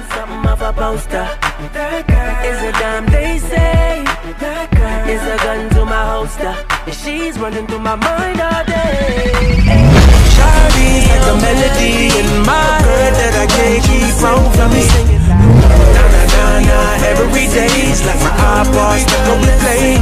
like something off a poster. That girl is a dime, they say. That girl is a gun to my holster. And she's running through my mind all day. Charlie's like a melody in my head that I can't keep from me. Na na na na, every day's like my eyeballs stuck on replay.